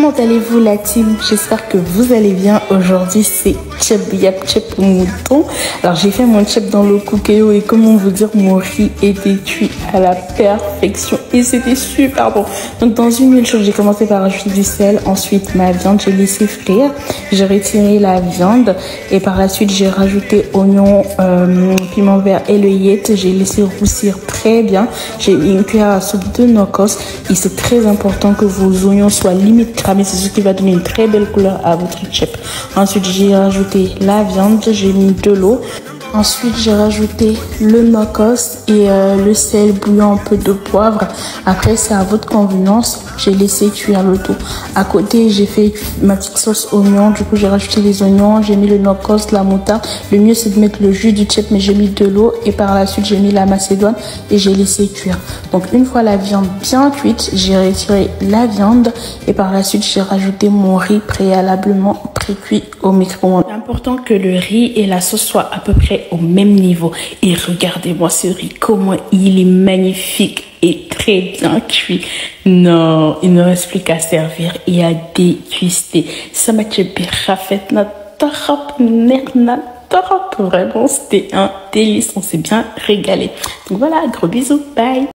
Comment allez-vous la team? J'espère que vous allez bien. Aujourd'hui c'est chip yap chip mouton. Alors j'ai fait mon chip dans le cookéo et comment vous dire mon riz était cuit à la perfection? Et c'était super bon. Donc dans une huile chaude j'ai commencé par ajouter du sel, ensuite ma viande j'ai laissé frire, j'ai retiré la viande et par la suite j'ai rajouté oignon, euh, piment vert et le yet. J'ai laissé roussir très bien. J'ai mis une cuillère à soupe de nocos et c'est très important que vos oignons soient limite cramés. C'est ce qui va donner une très belle couleur à votre chip. Ensuite, j'ai rajouté la viande, j'ai mis de l'eau. Ensuite, j'ai rajouté le nocos et euh, le sel bouillant, un peu de poivre. Après, c'est à votre convenance. J'ai laissé cuire le tout. À côté, j'ai fait ma petite sauce oignon. Du coup, j'ai rajouté les oignons, j'ai mis le nocos, la moutarde. Le mieux, c'est de mettre le jus du chip, mais j'ai mis de l'eau. Et par la suite, j'ai mis la macédoine et j'ai laissé cuire. Donc, une fois la viande bien cuite, j'ai retiré la viande et par la suite, j'ai rajouté mon riz préalablement pré-cuit au micro-ondes. C'est important que le riz et la sauce soient à peu près au même niveau. Et regardez-moi ce riz, comment il est magnifique et très bien cuit. Non, il ne reste plus qu'à servir et à déguster. Ça m'a Vraiment, c'était un délice. On s'est bien régalé. Donc voilà, gros bisous. Bye.